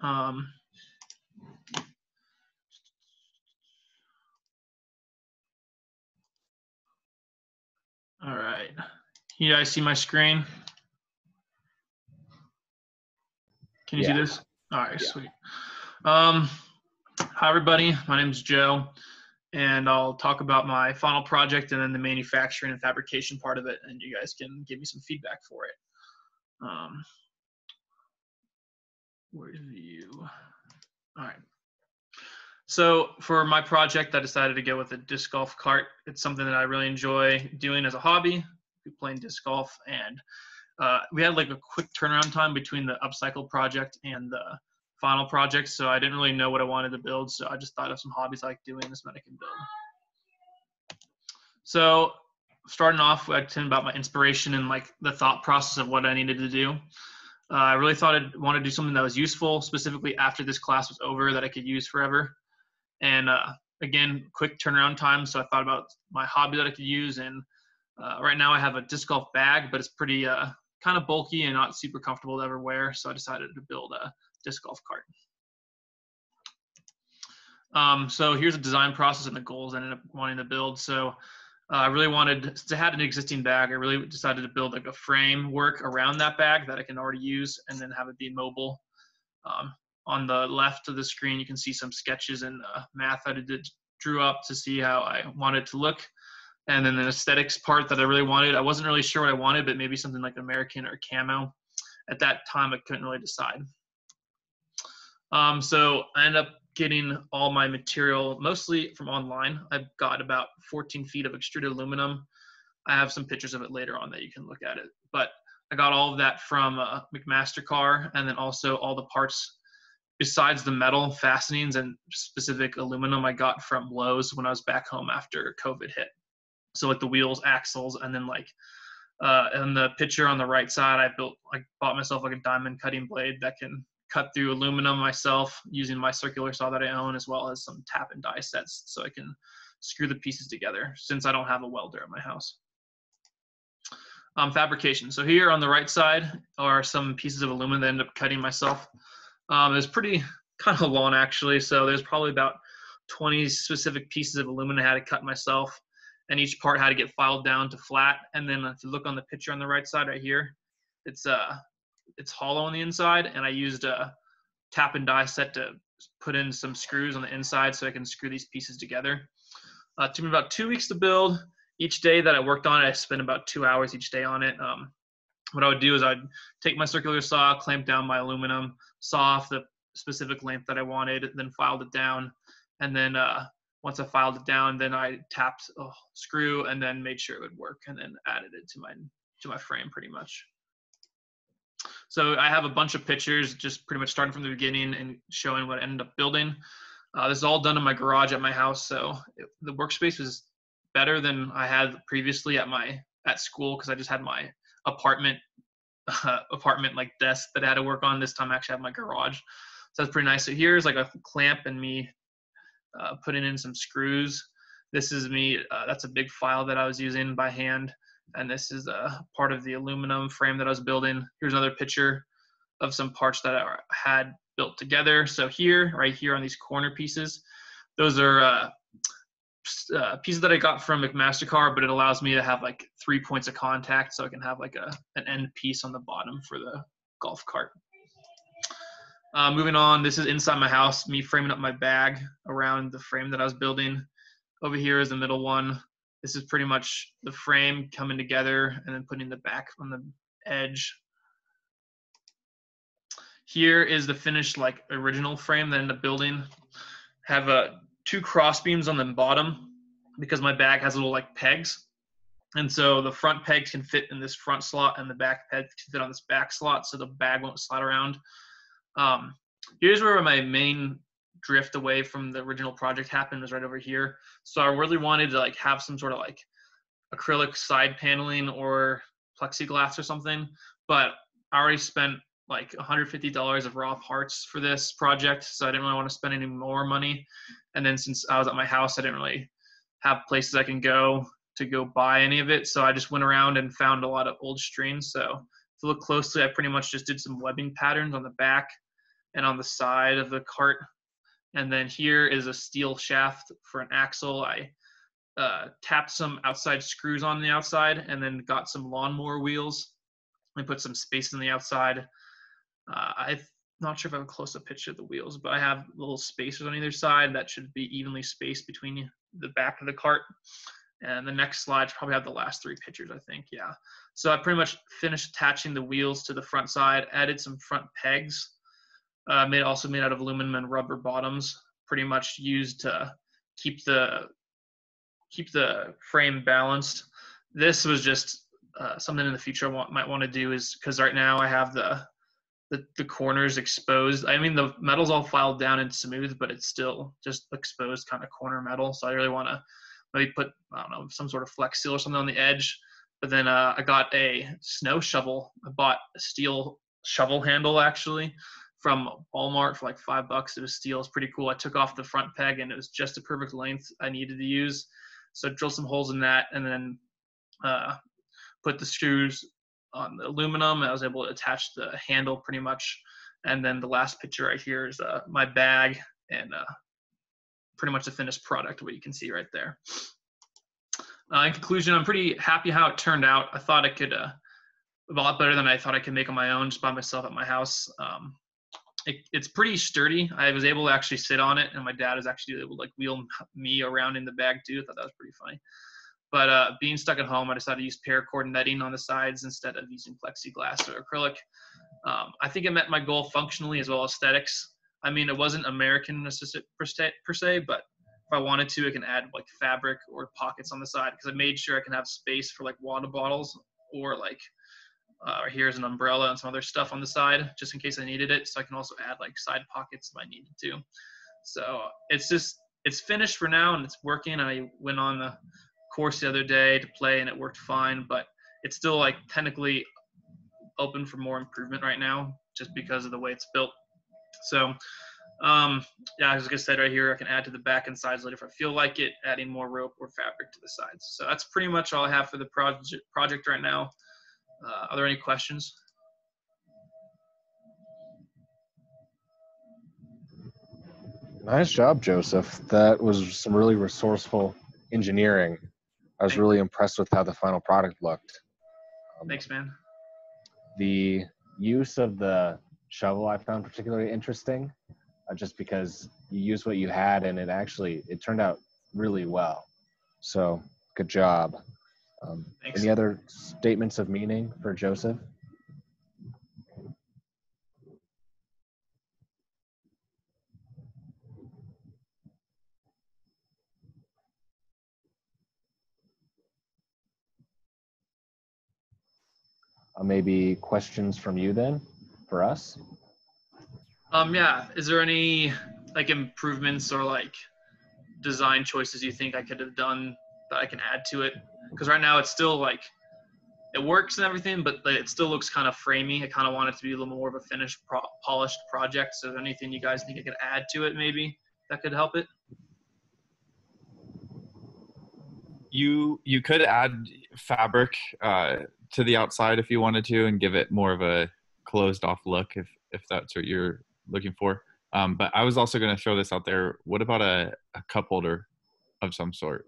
Um, all right. You guys see my screen? Can you see this? All right, Yeah. sweet. Um, hi, everybody. My name is Joe, and I'll talk about my final project and then the manufacturing and fabrication part of it, and you guys can give me some feedback for it. Um, where's you? All right. So for my project, I decided to go with a disc golf cart. It's something that I really enjoy doing as a hobby, playing disc golf, and uh, we had like a quick turnaround time between the upcycle project and the final project, so I didn't really know what I wanted to build. So I just thought of some hobbies I like doing, this that I can build. So starting off, I tell about my inspiration and like the thought process of what I needed to do. Uh, I really thought I'd want to do something that was useful, specifically after this class was over, that I could use forever. And uh, again, quick turnaround time. So I thought about my hobby that I could use. And uh, right now I have a disc golf bag, but it's pretty uh, kind of bulky and not super comfortable to ever wear. So I decided to build a disc golf cart. Um, so here's the design process and the goals I ended up wanting to build. So uh, I really wanted to have an existing bag. I really decided to build like a framework around that bag that I can already use and then have it be mobile. Um, on the left of the screen, you can see some sketches and uh, math I did, drew up to see how I wanted to look. And then the aesthetics part that I really wanted, I wasn't really sure what I wanted, but maybe something like American or camo. At that time, I couldn't really decide. Um, so I ended up getting all my material mostly from online. I've got about 14 feet of extruded aluminum. I have some pictures of it later on that you can look at it. But I got all of that from uh, McMaster-Carr and then also all the parts besides the metal fastenings and specific aluminum I got from Lowe's when I was back home after COVID hit. So like the wheels, axles, and then like uh, and the picture on the right side, I built, I bought myself like a diamond cutting blade that can cut through aluminum myself using my circular saw that I own, as well as some tap and die sets so I can screw the pieces together since I don't have a welder at my house. Um, fabrication. So here on the right side are some pieces of aluminum that I ended up cutting myself. Um, it's pretty kind of long actually. So there's probably about 20 specific pieces of aluminum I had to cut myself and each part had to get filed down to flat. And then if you look on the picture on the right side right here, it's uh it's hollow on the inside, and I used a tap and die set to put in some screws on the inside so I can screw these pieces together. Uh, it took me about two weeks to build. Each day that I worked on it, I spent about two hours each day on it. Um, what I would do is I'd take my circular saw, clamp down my aluminum, saw off the specific length that I wanted, then filed it down, and then uh, once I filed it down, then I tapped a screw and then made sure it would work, and then added it to my to my frame pretty much. So I have a bunch of pictures, just pretty much starting from the beginning and showing what I ended up building. Uh, this is all done in my garage at my house, so it, the workspace was better than I had previously at my at school because I just had my apartment uh, apartment like desk that I had to work on. This time I actually have my garage, so that's pretty nice. So here's like a clamp and me uh, putting in some screws. This is me. Uh, that's a big file that I was using by hand and this is a part of the aluminum frame that I was building. Here's another picture of some parts that I had built together. So here, right here on these corner pieces, those are uh, uh, pieces that I got from McMaster-Carr, but it allows me to have like three points of contact, so I can have like a an end piece on the bottom for the golf cart. Uh, moving on, this is inside my house, me framing up my bag around the frame that I was building. Over here is the middle one. This is pretty much the frame coming together and then putting the back on the edge. Here is the finished like original frame that I ended up building. Have uh, two cross beams on the bottom because my bag has little like pegs. And so the front pegs can fit in this front slot and the back peg can fit on this back slot so the bag won't slide around. Um, here's where my main drift away from the original project happened was right over here. So I really wanted to like have some sort of like acrylic side paneling or plexiglass or something, but I already spent like $150 of raw parts for this project, so I didn't really want to spend any more money. And then since I was at my house, I didn't really have places I can go to go buy any of it, so I just went around and found a lot of old strings. So if you look closely, I pretty much just did some webbing patterns on the back and on the side of the cart. And then here is a steel shaft for an axle. I uh, tapped some outside screws on the outside and then got some lawnmower wheels and put some space on the outside. Uh, I'm not sure if I have a close-up picture of the wheels, but I have little spacers on either side that should be evenly spaced between the back of the cart. And the next slide probably have the last three pictures, I think. Yeah. So I pretty much finished attaching the wheels to the front side, added some front pegs, uh, made also made out of aluminum and rubber bottoms, pretty much used to keep the keep the frame balanced. This was just uh, something in the future I want, might want to do is because right now I have the, the the corners exposed. I mean the metal's all filed down and smooth, but it's still just exposed kind of corner metal. So I really want to maybe put I don't know some sort of flex seal or something on the edge. But then uh, I got a snow shovel. I bought a steel shovel handle actually from Walmart for like five bucks. It was steel. It's pretty cool. I took off the front peg and it was just the perfect length I needed to use. So I drilled some holes in that and then uh, put the screws on the aluminum. I was able to attach the handle pretty much. And then the last picture right here is uh, my bag and uh, pretty much the finished product, what you can see right there. Uh, in conclusion, I'm pretty happy how it turned out. I thought I could uh, a lot better than I thought I could make on my own just by myself at my house. Um, it, it's pretty sturdy. I was able to actually sit on it, and my dad was actually able to like wheel me around in the bag too. I thought that was pretty funny. But uh, being stuck at home, I decided to use paracord netting on the sides instead of using plexiglass or acrylic. Um, I think it met my goal functionally as well as aesthetics. I mean, it wasn't American per se, but if I wanted to, I can add like fabric or pockets on the side because I made sure I can have space for like water bottles or like uh, or here's an umbrella and some other stuff on the side just in case I needed it. So I can also add like side pockets if I needed to. So it's just it's finished for now and it's working. I went on the course the other day to play and it worked fine, but it's still like technically open for more improvement right now just because of the way it's built. So um, yeah, as I said right here, I can add to the back and sides later if I feel like it, adding more rope or fabric to the sides. So that's pretty much all I have for the project project right now. Uh, are there any questions? Nice job, Joseph. That was some really resourceful engineering. I was really impressed with how the final product looked. Um, Thanks, man. The use of the shovel I found particularly interesting, uh, just because you use what you had and it actually it turned out really well. So good job. Um, any other statements of meaning for Joseph? Uh, maybe questions from you then for us? Um, yeah. Is there any like improvements or like design choices you think I could have done that I can add to it? Because right now it's still like it works and everything, but it still looks kind of framey. I kind of want it to be a little more of a finished, pro- polished project. So, anything you guys think I could add to it, maybe that could help it? you you could add fabric uh, to the outside if you wanted to and give it more of a closed off look if if that's what you're looking for um, but i was also going to throw this out there what about a, a cup holder of some sort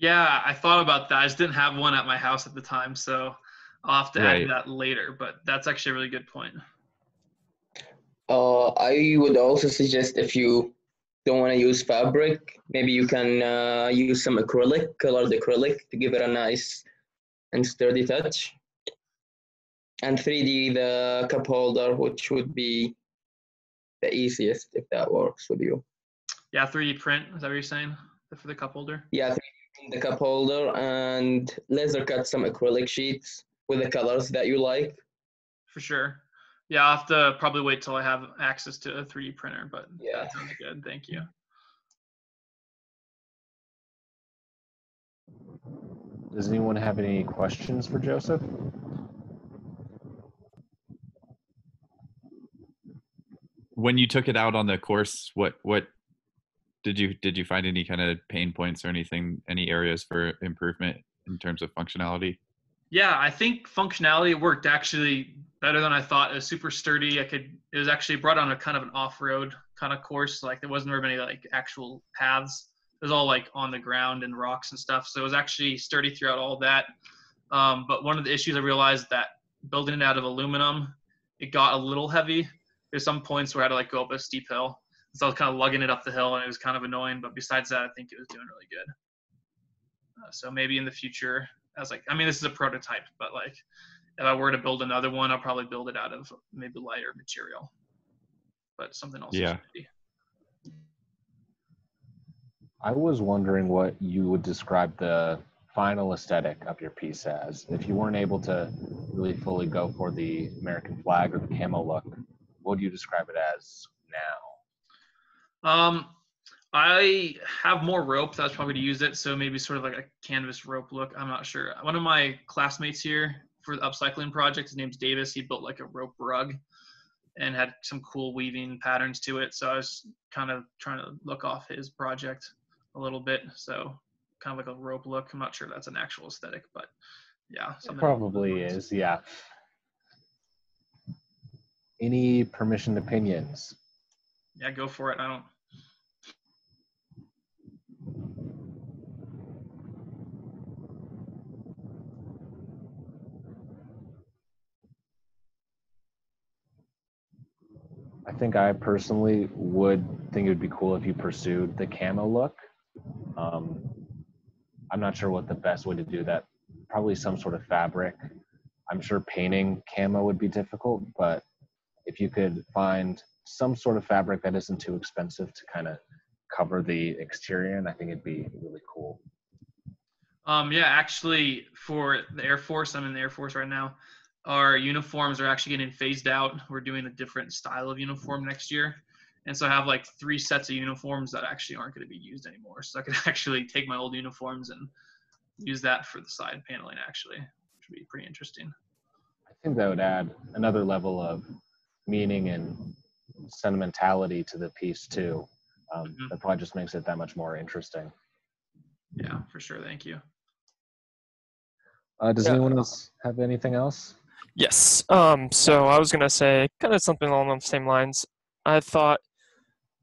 Yeah, I thought about that. I just didn't have one at my house at the time, so I'll have to Right. add that later. But that's actually a really good point. Uh, I would also suggest if you don't want to use fabric, maybe you can uh, use some acrylic, colored acrylic to give it a nice and sturdy touch. And 3D the cup holder, which would be the easiest if that works with you. Yeah, 3D print. Is that what you're saying for the cup holder? Yeah, 3D the cup holder and laser cut some acrylic sheets with the colors that you like. For sure. Yeah, I'll have to probably wait till I have access to a 3D printer, but Yeah. that sounds good. Thank you. Does anyone have any questions for Joseph? when you took it out on the course what what did you did you find any kind of pain points or anything any areas for improvement in terms of functionality Yeah, I think functionality worked actually better than I thought. It was super sturdy. I could. It was actually brought on a kind of an off-road kind of course. Like there wasn't very many like actual paths. It was all like on the ground and rocks and stuff. So it was actually sturdy throughout all that. Um, but one of the issues I realized that building it out of aluminum, it got a little heavy. There's some points where I had to like go up a steep hill. So I was kind of lugging it up the hill and it was kind of annoying. But besides that, I think it was doing really good. Uh, so maybe in the future, I was like, I mean, this is a prototype, but like if I were to build another one, I'll probably build it out of maybe lighter material, but something else. Yeah. I was wondering what you would describe the final aesthetic of your piece as. If you weren't able to really fully go for the American flag or the camo look, what would you describe it as now? Um, I have more rope. That's probably to use it. So maybe sort of like a canvas rope look. I'm not sure. One of my classmates here for the upcycling project, his name's Davis. He built like a rope rug and had some cool weaving patterns to it. So I was kind of trying to look off his project a little bit. So kind of like a rope look. I'm not sure that's an actual aesthetic, but yeah. Probably is, yeah. Any permissioned opinions? Yeah, go for it. I don't. I think I personally would think it would be cool if you pursued the camo look. Um, I'm not sure what the best way to do that. Probably some sort of fabric. I'm sure painting camo would be difficult, but if you could find some sort of fabric that isn't too expensive to kind of cover the exterior, and I think it'd be really cool. Um, yeah, actually, for the Air Force, I'm in the Air Force right now. Our uniforms are actually getting phased out. We're doing a different style of uniform next year. And so I have like three sets of uniforms that actually aren't going to be used anymore. So I could actually take my old uniforms and use that for the side paneling, actually, which would be pretty interesting. I think that would add another level of meaning and sentimentality to the piece too. Um, Mhm. That probably just makes it that much more interesting. Yeah, for sure. Thank you. Uh, does Yeah. anyone else have anything else? Yes. Um, so I was gonna say kind of something along the same lines. I thought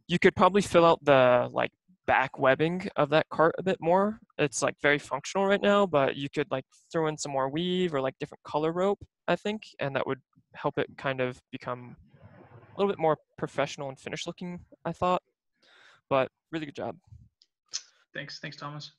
you could probably fill out the like back webbing of that cart a bit more. It's like very functional right now, but you could like throw in some more weave or like different color rope, I think, and that would help it kind of become a little bit more professional and finished looking, I thought. But really good job. Thanks. Thanks, Thomas.